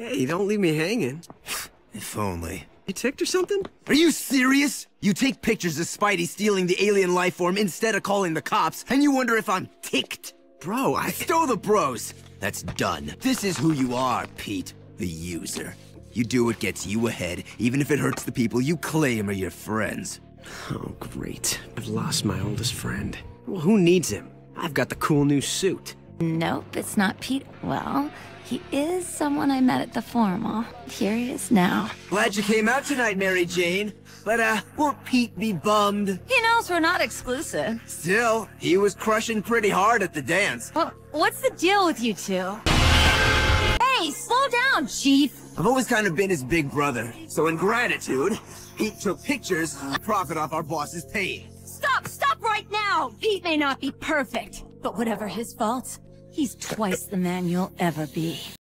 Hey, don't leave me hanging. If only. You ticked or something? Are you serious? You take pictures of Spidey stealing the alien life form instead of calling the cops, and you wonder if I'm ticked? Bro, I... Stow the bros! That's done. This is who you are, Pete. The user. You do what gets you ahead, even if it hurts the people you claim are your friends. Oh, great. I've lost my oldest friend. Well, who needs him? I've got the cool new suit. Nope, it's not Pete. Well, he is someone I met at the formal. Here he is now. Glad you came out tonight, Mary Jane. But, uh, won't Pete be bummed? He knows we're not exclusive. Still, he was crushing pretty hard at the dance. Well, what's the deal with you two? Hey, slow down, Chief! I've always kind of been his big brother, so in gratitude, Pete took pictures to profit off our boss's pay. Stop, stop right now! Pete may not be perfect, but whatever his faults, he's twice the man you'll ever be.